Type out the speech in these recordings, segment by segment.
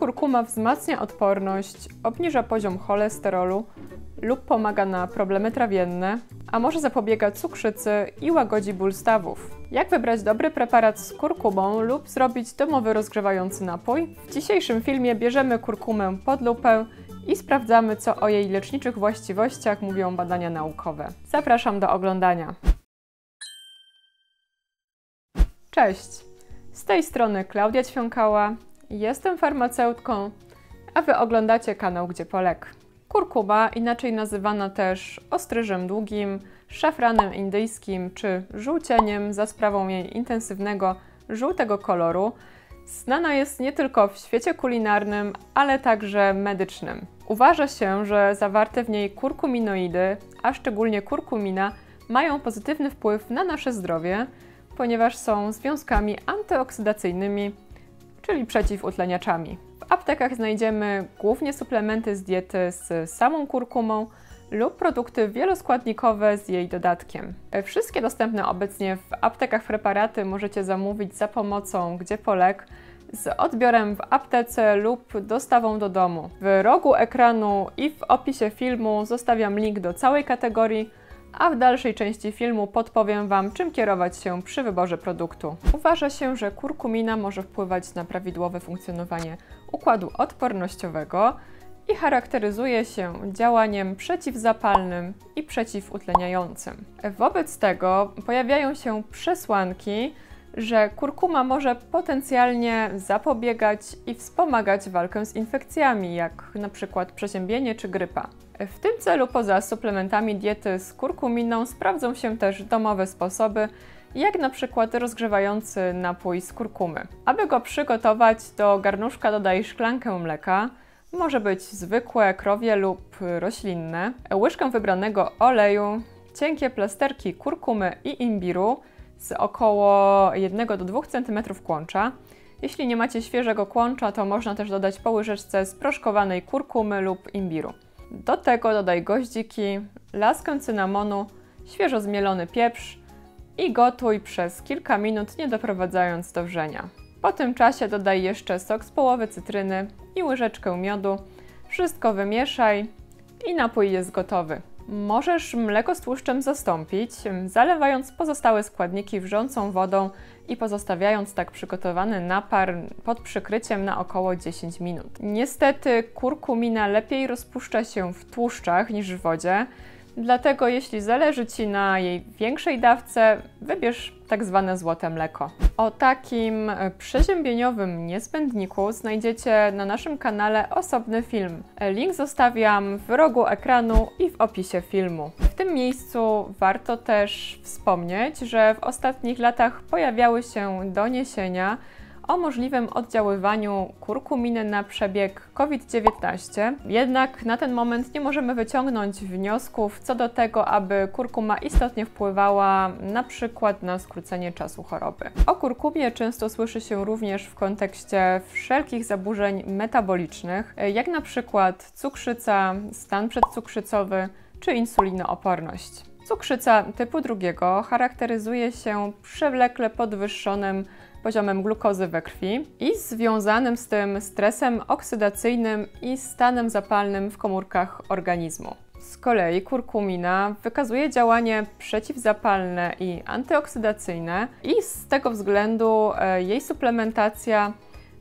kurkuma wzmacnia odporność, obniża poziom cholesterolu lub pomaga na problemy trawienne, a może zapobiega cukrzycy i łagodzi ból stawów. Jak wybrać dobry preparat z kurkumą lub zrobić domowy rozgrzewający napój? W dzisiejszym filmie bierzemy kurkumę pod lupę i sprawdzamy, co o jej leczniczych właściwościach mówią badania naukowe. Zapraszam do oglądania. Cześć! Z tej strony Klaudia Ćwiąkała, jestem farmaceutką, a Wy oglądacie kanał Gdzie Polek. Kurkuma, inaczej nazywana też ostryżem długim, szafranem indyjskim czy żółcieniem za sprawą jej intensywnego żółtego koloru, znana jest nie tylko w świecie kulinarnym, ale także medycznym. Uważa się, że zawarte w niej kurkuminoidy, a szczególnie kurkumina, mają pozytywny wpływ na nasze zdrowie, ponieważ są związkami antyoksydacyjnymi, czyli przeciwutleniaczami. W aptekach znajdziemy głównie suplementy z diety z samą kurkumą lub produkty wieloskładnikowe z jej dodatkiem. Wszystkie dostępne obecnie w aptekach preparaty możecie zamówić za pomocą Gdzie Polek z odbiorem w aptece lub dostawą do domu. W rogu ekranu i w opisie filmu zostawiam link do całej kategorii, a w dalszej części filmu podpowiem Wam, czym kierować się przy wyborze produktu. Uważa się, że kurkumina może wpływać na prawidłowe funkcjonowanie układu odpornościowego i charakteryzuje się działaniem przeciwzapalnym i przeciwutleniającym. Wobec tego pojawiają się przesłanki, że kurkuma może potencjalnie zapobiegać i wspomagać walkę z infekcjami, jak na przykład przeziębienie czy grypa. W tym celu poza suplementami diety z kurkuminą sprawdzą się też domowe sposoby, jak na przykład rozgrzewający napój z kurkumy. Aby go przygotować, do garnuszka dodaj szklankę mleka, może być zwykłe, krowie lub roślinne, łyżkę wybranego oleju, cienkie plasterki kurkumy i imbiru z około 1 do 2 cm kłącza. Jeśli nie macie świeżego kłącza, to można też dodać po łyżeczce sproszkowanej kurkumy lub imbiru. Do tego dodaj goździki, laskę cynamonu, świeżo zmielony pieprz i gotuj przez kilka minut, nie doprowadzając do wrzenia. Po tym czasie dodaj jeszcze sok z połowy cytryny i łyżeczkę miodu. Wszystko wymieszaj i napój jest gotowy. Możesz mleko z tłuszczem zastąpić, zalewając pozostałe składniki wrzącą wodą i pozostawiając tak przygotowany napar pod przykryciem na około 10 minut. Niestety kurkumina lepiej rozpuszcza się w tłuszczach niż w wodzie, Dlatego jeśli zależy Ci na jej większej dawce, wybierz tak zwane złote mleko. O takim przeziębieniowym niezbędniku znajdziecie na naszym kanale osobny film. Link zostawiam w rogu ekranu i w opisie filmu. W tym miejscu warto też wspomnieć, że w ostatnich latach pojawiały się doniesienia, o możliwym oddziaływaniu kurkuminy na przebieg COVID-19. Jednak na ten moment nie możemy wyciągnąć wniosków co do tego, aby kurkuma istotnie wpływała na przykład na skrócenie czasu choroby. O kurkumie często słyszy się również w kontekście wszelkich zaburzeń metabolicznych, jak na przykład cukrzyca, stan przedcukrzycowy czy insulinooporność. Cukrzyca typu drugiego charakteryzuje się przewlekle podwyższonym poziomem glukozy we krwi i związanym z tym stresem oksydacyjnym i stanem zapalnym w komórkach organizmu. Z kolei kurkumina wykazuje działanie przeciwzapalne i antyoksydacyjne i z tego względu e, jej suplementacja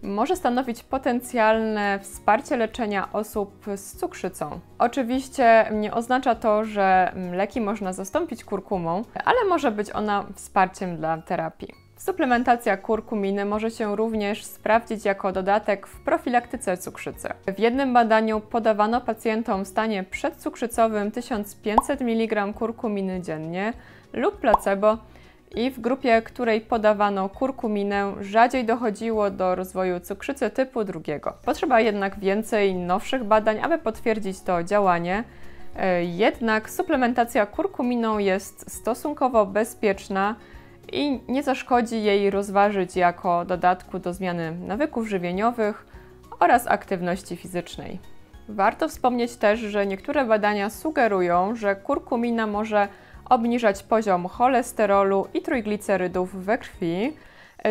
może stanowić potencjalne wsparcie leczenia osób z cukrzycą. Oczywiście nie oznacza to, że leki można zastąpić kurkumą, ale może być ona wsparciem dla terapii. Suplementacja kurkuminy może się również sprawdzić jako dodatek w profilaktyce cukrzycy. W jednym badaniu podawano pacjentom w stanie przedcukrzycowym 1500 mg kurkuminy dziennie lub placebo i w grupie, której podawano kurkuminę, rzadziej dochodziło do rozwoju cukrzycy typu drugiego. Potrzeba jednak więcej nowszych badań, aby potwierdzić to działanie. E, jednak suplementacja kurkuminą jest stosunkowo bezpieczna i nie zaszkodzi jej rozważyć jako dodatku do zmiany nawyków żywieniowych oraz aktywności fizycznej. Warto wspomnieć też, że niektóre badania sugerują, że kurkumina może obniżać poziom cholesterolu i trójglicerydów we krwi,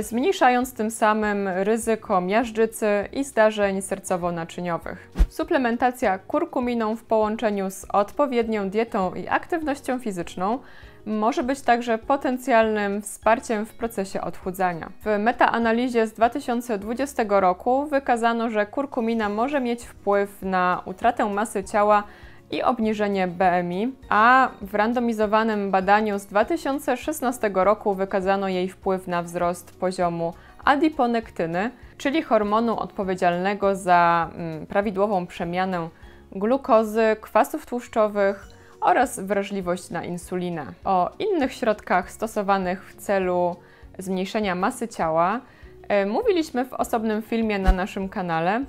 zmniejszając tym samym ryzyko miażdżycy i zdarzeń sercowo-naczyniowych. Suplementacja kurkuminą w połączeniu z odpowiednią dietą i aktywnością fizyczną może być także potencjalnym wsparciem w procesie odchudzania. W metaanalizie z 2020 roku wykazano, że kurkumina może mieć wpływ na utratę masy ciała i obniżenie BMI, a w randomizowanym badaniu z 2016 roku wykazano jej wpływ na wzrost poziomu adiponektyny, czyli hormonu odpowiedzialnego za mm, prawidłową przemianę glukozy, kwasów tłuszczowych oraz wrażliwość na insulinę. O innych środkach stosowanych w celu zmniejszenia masy ciała e, mówiliśmy w osobnym filmie na naszym kanale.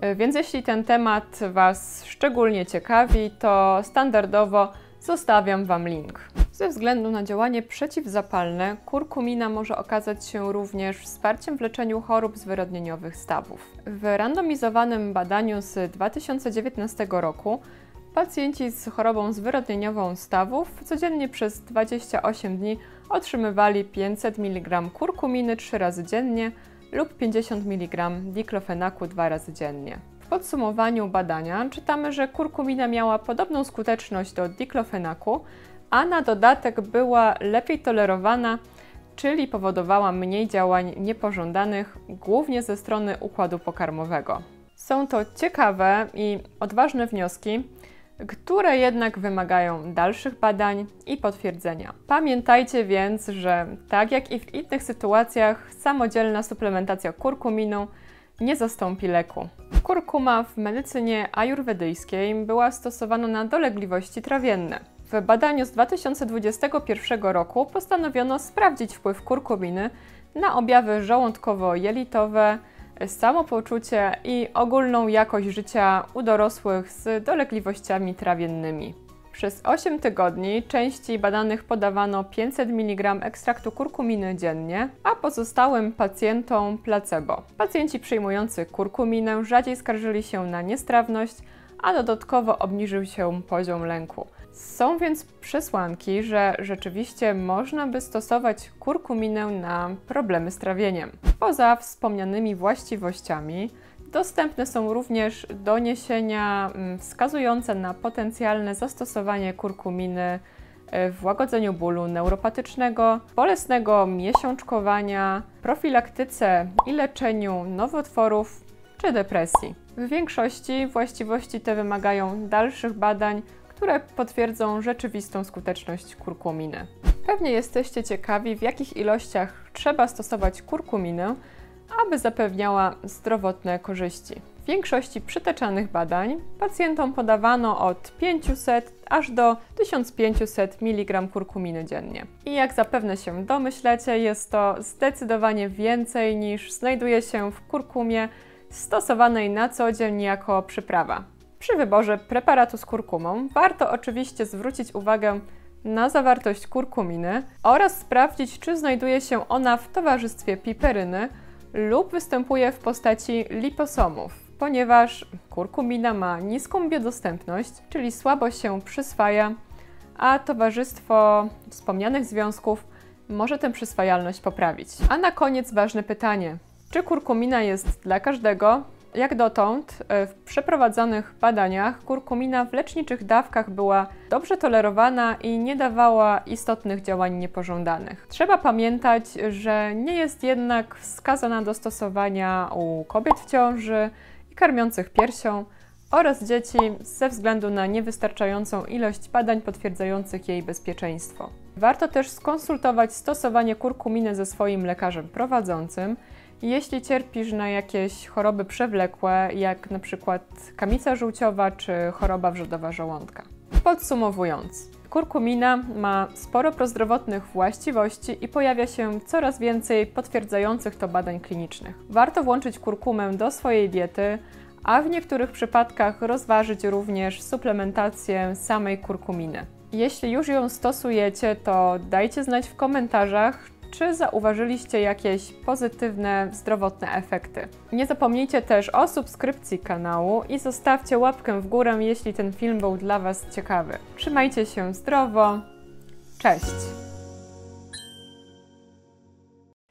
E, więc jeśli ten temat Was szczególnie ciekawi, to standardowo zostawiam Wam link. Ze względu na działanie przeciwzapalne, kurkumina może okazać się również wsparciem w leczeniu chorób zwyrodnieniowych stawów. W randomizowanym badaniu z 2019 roku pacjenci z chorobą zwyrodnieniową stawów codziennie przez 28 dni otrzymywali 500 mg kurkuminy 3 razy dziennie lub 50 mg diklofenaku 2 razy dziennie. W podsumowaniu badania czytamy, że kurkumina miała podobną skuteczność do diklofenaku, a na dodatek była lepiej tolerowana, czyli powodowała mniej działań niepożądanych, głównie ze strony układu pokarmowego. Są to ciekawe i odważne wnioski, które jednak wymagają dalszych badań i potwierdzenia. Pamiętajcie więc, że tak jak i w innych sytuacjach, samodzielna suplementacja kurkuminą nie zastąpi leku. Kurkuma w medycynie ajurwedyjskiej była stosowana na dolegliwości trawienne. W badaniu z 2021 roku postanowiono sprawdzić wpływ kurkuminy na objawy żołądkowo-jelitowe, samopoczucie i ogólną jakość życia u dorosłych z dolegliwościami trawiennymi. Przez 8 tygodni części badanych podawano 500 mg ekstraktu kurkuminy dziennie, a pozostałym pacjentom placebo. Pacjenci przyjmujący kurkuminę rzadziej skarżyli się na niestrawność, a dodatkowo obniżył się poziom lęku. Są więc przesłanki, że rzeczywiście można by stosować kurkuminę na problemy z trawieniem. Poza wspomnianymi właściwościami, dostępne są również doniesienia mm, wskazujące na potencjalne zastosowanie kurkuminy e, w łagodzeniu bólu neuropatycznego, bolesnego miesiączkowania, profilaktyce i leczeniu nowotworów czy depresji. W większości właściwości te wymagają dalszych badań, które potwierdzą rzeczywistą skuteczność kurkuminy. Pewnie jesteście ciekawi, w jakich ilościach trzeba stosować kurkuminę, aby zapewniała zdrowotne korzyści. W większości przytaczanych badań pacjentom podawano od 500 aż do 1500 mg kurkuminy dziennie. I jak zapewne się domyślecie, jest to zdecydowanie więcej niż znajduje się w kurkumie stosowanej na co dzień jako przyprawa. Przy wyborze preparatu z kurkumą warto oczywiście zwrócić uwagę na zawartość kurkuminy oraz sprawdzić, czy znajduje się ona w towarzystwie piperyny lub występuje w postaci liposomów, ponieważ kurkumina ma niską biodostępność, czyli słabo się przyswaja, a towarzystwo wspomnianych związków może tę przyswajalność poprawić. A na koniec ważne pytanie: czy kurkumina jest dla każdego? Jak dotąd e, w przeprowadzonych badaniach kurkumina w leczniczych dawkach była dobrze tolerowana i nie dawała istotnych działań niepożądanych. Trzeba pamiętać, że nie jest jednak wskazana do stosowania u kobiet w ciąży i karmiących piersią oraz dzieci ze względu na niewystarczającą ilość badań potwierdzających jej bezpieczeństwo. Warto też skonsultować stosowanie kurkuminy ze swoim lekarzem prowadzącym jeśli cierpisz na jakieś choroby przewlekłe, jak na przykład kamica żółciowa czy choroba wrzodowa żołądka. Podsumowując, kurkumina ma sporo prozdrowotnych właściwości i pojawia się coraz więcej potwierdzających to badań klinicznych. Warto włączyć kurkumę do swojej diety, a w niektórych przypadkach rozważyć również suplementację samej kurkuminy. Jeśli już ją stosujecie, to dajcie znać w komentarzach, czy zauważyliście jakieś pozytywne, zdrowotne efekty. Nie zapomnijcie też o subskrypcji kanału i zostawcie łapkę w górę, jeśli ten film był dla Was ciekawy. Trzymajcie się zdrowo. Cześć!